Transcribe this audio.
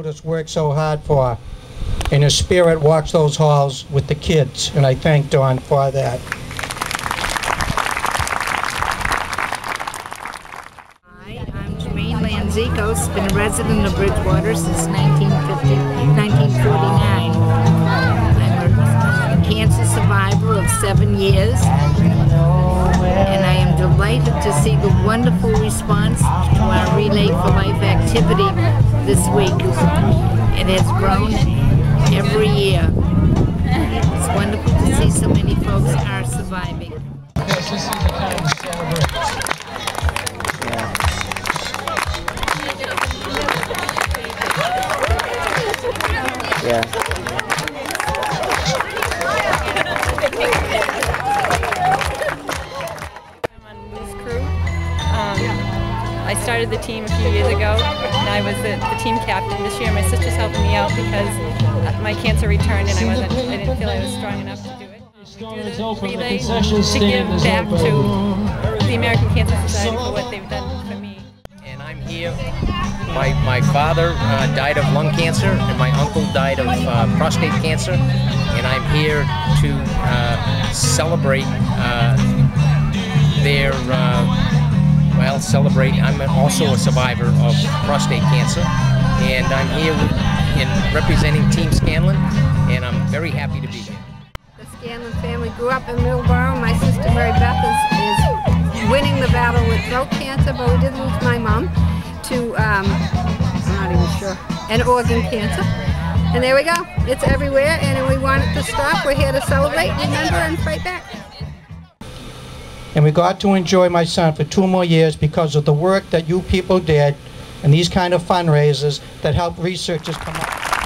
Lutis worked so hard for. And his spirit walks those halls with the kids, and I thank Don for that. Hi, I'm Jermaine Lanzikos, been a resident of Bridgewater since 1950, 1949. I'm a cancer survivor of seven years, and I am delighted to see the wonderful response to our Relay for Life activity this week. It has grown every year. It's wonderful to see so many folks are surviving. Yes, this is the kind of celebration. Yeah. I started the team a few years ago, I was the, the team captain. This year, my sister's helping me out because uh, my cancer returned, and I wasn't. I didn't feel I was strong enough to do it. Store We do the relay to give back to the American Cancer Society for what they've done for me. and I'm here. My, my father uh, died of lung cancer, and my uncle died of uh, prostate cancer, and I'm here to uh, celebrate uh, their, uh, well, celebrate. I'm also a survivor of prostate cancer, and I'm here in representing Team Scanlon, and I'm very happy to be here. The Scanlon family grew up in Middleborough. My sister Mary Beth is, is winning the battle with throat cancer, but we did lose my mom to, um, I'm not even sure, an organ cancer. And there we go. It's everywhere, and we want it to stop. We're here to celebrate, remember, and fight back. And we got to enjoy my son for two more years because of the work that you people did and these kind of fundraisers that help researchers come up.